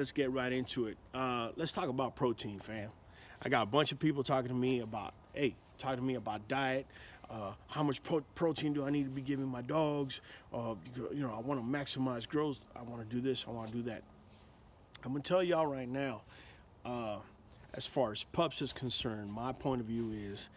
let's get right into it. Uh, let's talk about protein, fam. I got a bunch of people talking to me about, hey, talking to me about diet. Uh, how much pro- protein do I need to be giving my dogs? Uh, you know, I want to maximize growth. I want to do this. I want to do that. I'm gonna tell y'all right now. Uh, as far as pups is concerned, my point of view is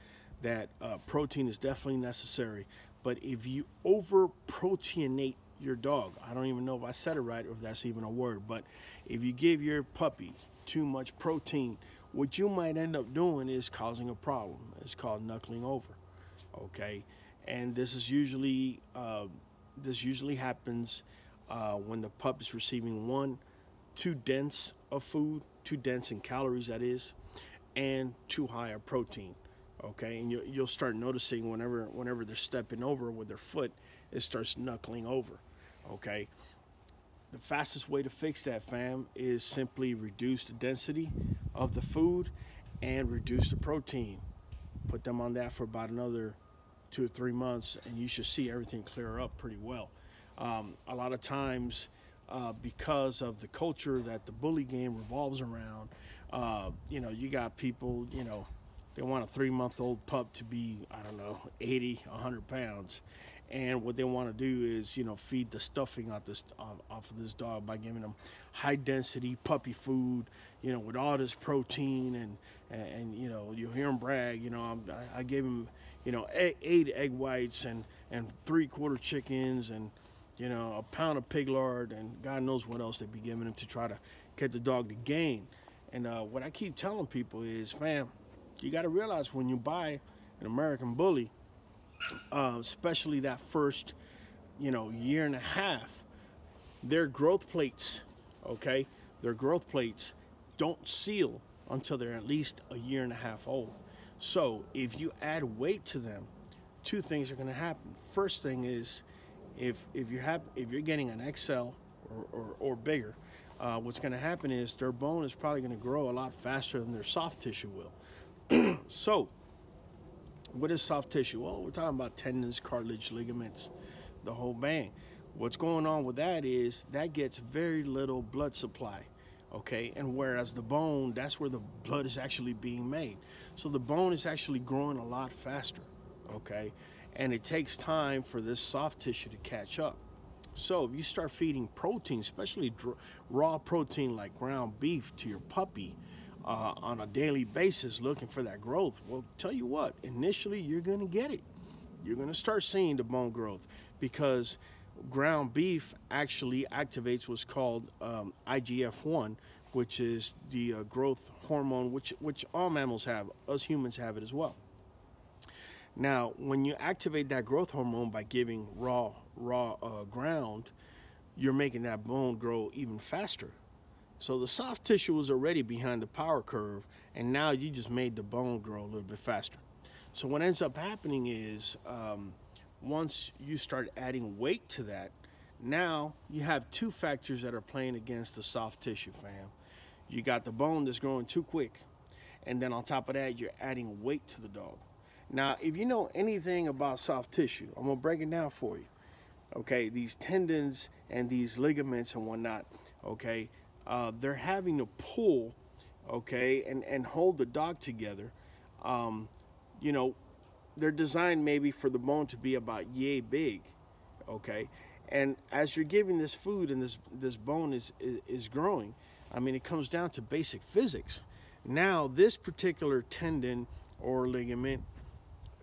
that uh, protein is definitely necessary. But if you over proteinate your dog, I don't even know if I said it right or if that's even a word, but if you give your puppy too much protein, what you might end up doing is causing a problem. It's called knuckling over. Okay, and this is usually uh, this usually happens uh, when the pup is receiving one too dense of food, too dense in calories that is, and too high of protein. Okay, and you, you'll start noticing whenever whenever they're stepping over with their foot, it starts knuckling over. Okay, the fastest way to fix that, fam, is simply reduce the density of the food and reduce the protein. Put them on that for about another two or three months, and you should see everything clear up pretty well. Um, a lot of times, uh, because of the culture that the bully game revolves around. Uh, you know, you got people, you know, they want a three month old pup to be, I don't know, 80, 100 pounds. And what they want to do is, you know, feed the stuffing off this off, of this dog by giving them high density puppy food, you know, with all this protein and and, and you know, you hear them brag, you know, I, I gave him, you know, eight, eight egg whites and and three quarter chickens and you know, a pound of pig lard, and God knows what else they'd be giving him to try to get the dog to gain. And uh, what I keep telling people is, fam, you got to realize when you buy an American Bully, uh, especially that first, you know, year and a half, their growth plates, okay, their growth plates don't seal until they're at least a year and a half old. So if you add weight to them, two things are going to happen. First thing is if if you have if you're getting an XL or, or, or bigger, uh, what's going to happen is their bone is probably going to grow a lot faster than their soft tissue will. so, what is soft tissue? Well, we're talking about tendons, cartilage, ligaments, the whole bang. What's going on with that is that gets very little blood supply, okay? And whereas the bone, that's where the blood is actually being made. So the bone is actually growing a lot faster, okay? and it takes time for this soft tissue to catch up. So if you start feeding protein, especially raw protein like ground beef to your puppy uh, on a daily basis looking for that growth, well, tell you what, initially you're going to get it. You're going to start seeing the bone growth because ground beef actually activates what's called um, IGF-1, which is the uh, growth hormone, which, which all mammals have. Us humans have it as well. Now, when you activate that growth hormone by giving raw raw uh, ground, you're making that bone grow even faster. So the soft tissue was already behind the power curve, and now you just made the bone grow a little bit faster. So what ends up happening is um, once you start adding weight to that, now you have two factors that are playing against the soft tissue, fam. You got the bone that's growing too quick, and then on top of that, you're adding weight to the dog. Now, if you know anything about soft tissue, I'm gonna break it down for you. Okay, these tendons and these ligaments and whatnot, okay, uh, they're having to pull, okay, and, and hold the dog together. Um, you know, they're designed maybe for the bone to be about yay big, okay? And as you're giving this food and this, this bone is, is, is growing, I mean, it comes down to basic physics. Now, this particular tendon or ligament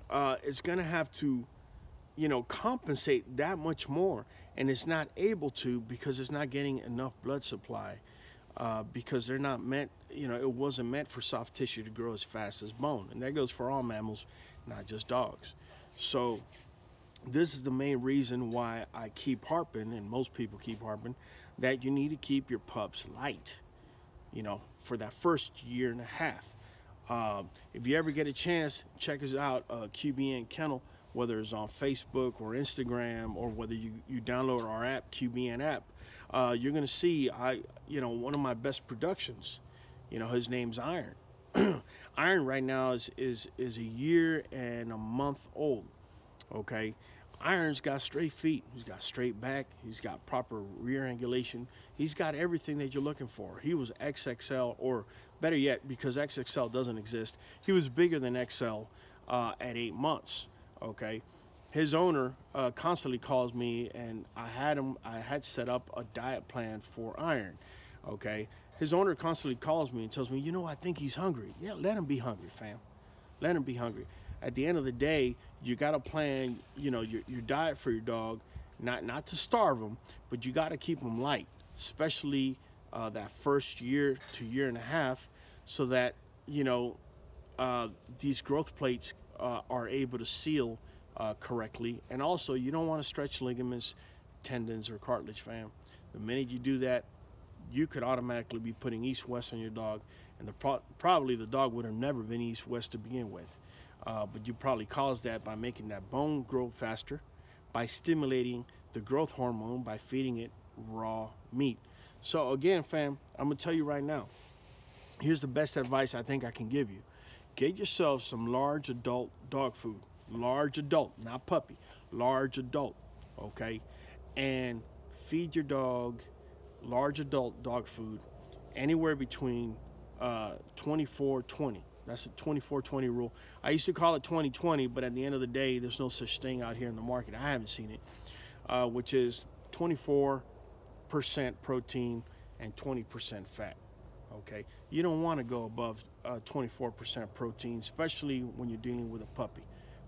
uh, is going to have to, you know, compensate that much more. And it's not able to because it's not getting enough blood supply uh, because they're not meant, you know, it wasn't meant for soft tissue to grow as fast as bone. And that goes for all mammals, not just dogs. So this is the main reason why I keep harping, and most people keep harping, that you need to keep your pups light, you know, for that first year and a half. Um, if you ever get a chance, check us out, uh, QBN Kennel, whether it's on Facebook or Instagram or whether you, you download our app, QBN app. Uh, you're gonna see I, you know, one of my best productions. You know, his name's Iron. Iron right now is is is a year and a month old. Okay, Iron's got straight feet. He's got straight back. He's got proper rear angulation. He's got everything that you're looking for. He was XXL, or better yet, because XXL doesn't exist, he was bigger than XL uh, at eight months. Okay, his owner uh, constantly calls me, and I had him. I had set up a diet plan for Iron. Okay, his owner constantly calls me and tells me, you know, I think he's hungry. Yeah, let him be hungry, fam. Let him be hungry. At the end of the day, you got to plan, you know, your, your diet for your dog, not not to starve him, but you got to keep him light, especially uh, that first year to year and a half, so that you know uh, these growth plates uh, are able to seal uh, correctly, and also you don't want to stretch ligaments, tendons, or cartilage, fam. The minute you do that, you could automatically be putting east-west on your dog, and the pro probably the dog would have never been east-west to begin with. Uh, but you probably caused that by making that bone grow faster, by stimulating the growth hormone by feeding it raw meat. So again, fam, I'm gonna tell you right now. Here's the best advice I think I can give you. Get yourself some large adult dog food. Large adult, not puppy. Large adult, okay? And feed your dog large adult dog food anywhere between uh, 24 20 that's a 24 20 rule i used to call it 20 20 but at the end of the day there's no such thing out here in the market i haven't seen it uh, which is 24 percent protein and 20 percent fat okay you don't want to go above 24 uh, percent protein especially when you're dealing with a puppy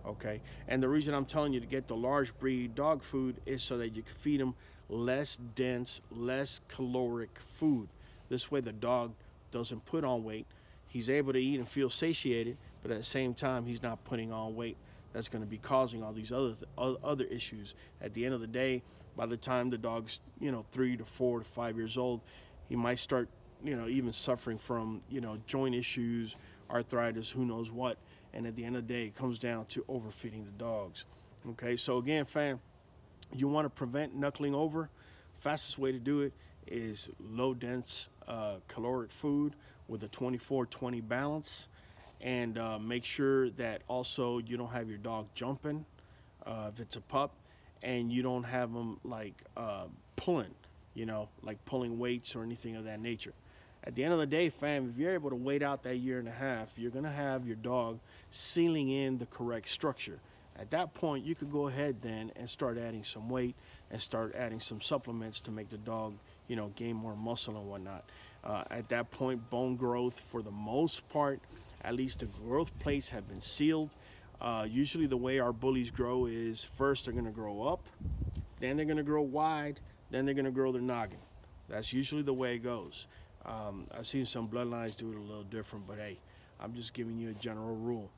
okay? And the reason i'm telling you to get the large breed dog food is so that you can feed them less dense less caloric food. This way the dog doesn't put on weight. He's able to eat and feel satiated but at the same time he's not putting on weight that's going to be causing all these other th other issues. At the end of the day by the time the dog's you know three to four to five years old he might start you know even suffering from you know joint issues arthritis who knows what. And at the end of the day it comes down to overfeeding the dogs. Okay so again fam you want to prevent knuckling over fastest way to do it is low dense uh, caloric food with a 24-20 balance. And uh, make sure that also you don't have your dog jumping uh, if it's a pup and you don't have them like uh, pulling you know like pulling weights or anything of that nature at the end of the day, fam, if you're able to wait out that year and a half, you're going to have your dog sealing in the correct structure. At that point, you could go ahead then and start adding some weight and start adding some supplements to make the dog, you know, gain more muscle and whatnot. Uh, at that point, bone growth, for the most part, at least the growth plates have been sealed. Uh, usually the way our bullies grow is first they're going to grow up, then they're going to grow wide, then they're going to grow their noggin. That's usually the way it goes. Um, I've seen some bloodlines do it a little different, but hey, I'm just giving you a general rule.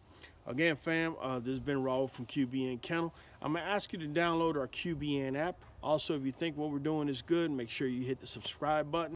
Again, fam, uh, this has been Raul from QBN Kennel. I'm going to ask you to download our QBN app. Also, if you think what we're doing is good, make sure you hit the subscribe button.